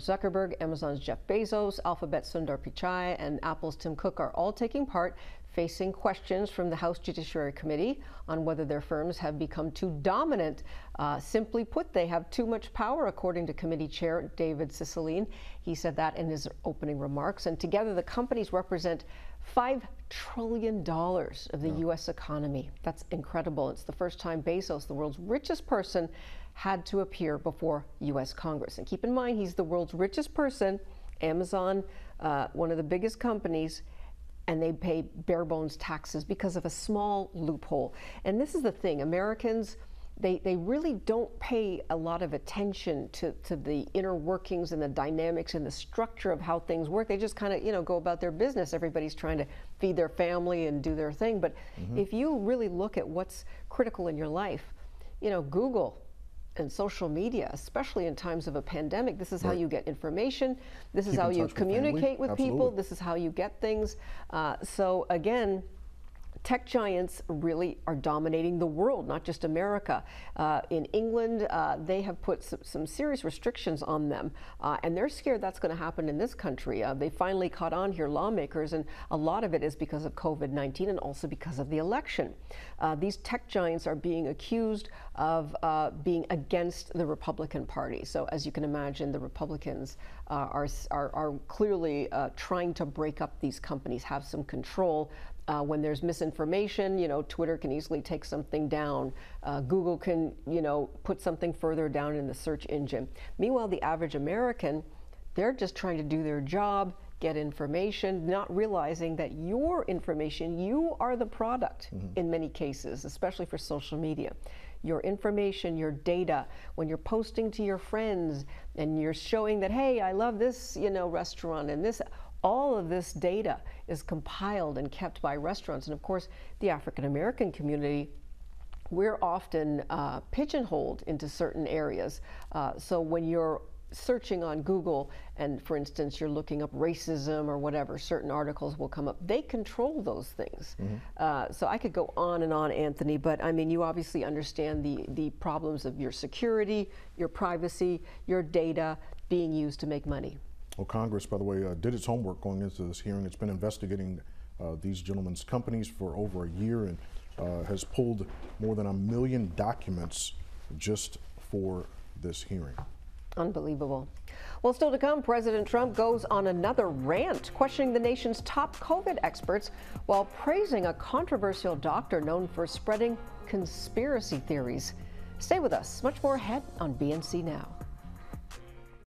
Zuckerberg, Amazon's Jeff Bezos, Alphabet's Sundar Pichai, and Apple's Tim Cook are all taking part, facing questions from the House Judiciary Committee on whether their firms have become too dominant. Uh, simply put, they have too much power, according to committee chair David Cicilline. He said that in his opening remarks. And together, the companies represent $5 trillion of the U.S. economy. That's incredible. It's the first time Bezos, the world's richest person, had to appear before U.S. Congress. And keep in mind, he's the world's richest person, Amazon, uh, one of the biggest companies, and they pay bare bones taxes because of a small loophole. And this is the thing Americans. They, they really don't pay a lot of attention to, to the inner workings and the dynamics and the structure of how things work. They just kind of, you know, go about their business. Everybody's trying to feed their family and do their thing. But mm-hmm. if you really look at what's critical in your life, you know, Google, and social media, especially in times of a pandemic. This is right. how you get information. This Keep is how you communicate with, with people. This is how you get things. Uh, so again, tech giants really are dominating the world, not just America. Uh, in England, uh, they have put some, some, serious restrictions on them, uh, and they're scared that's going to happen in this country. Uh, they finally caught on here, lawmakers, and a lot of it is because of COVID 19 and also because of the election. Uh, these tech giants are being accused of uh, being against the Republican Party. So, as you can imagine, the Republicans are, are, are, clearly trying to break up these companies, have some control uh, when there's misinformation, you know, Twitter can easily take something down. Uh, Google can, you know, put something further down in the search engine. Meanwhile, the average American, they're just trying to do their job, get information, not realizing that your information, you are the product mm-hmm. in many cases, especially for social media. Your information, your data, when you're posting to your friends and you're showing that, hey, I love this, you know, restaurant and this, all of this data is compiled and kept by restaurants. And of course, the African American community we're often uh, pigeonholed into certain areas. Uh, so when you're searching on Google and, for instance, you're looking up racism or whatever, certain articles will come up. They control those things. Mm-hmm. Uh, so I could go on and on, Anthony, but I mean, you obviously understand the, the problems of your security, your privacy, your data being used to make money. Well, Congress, by the way, uh, did its homework going into this hearing. It's been investigating uh, these gentlemen's companies for over a year and uh, has pulled more than a million documents just for this hearing. Unbelievable. Well, still to come, President Trump goes on another rant, questioning the nation's top COVID experts while praising a controversial doctor known for spreading conspiracy theories. Stay with us. Much more ahead on BNC Now.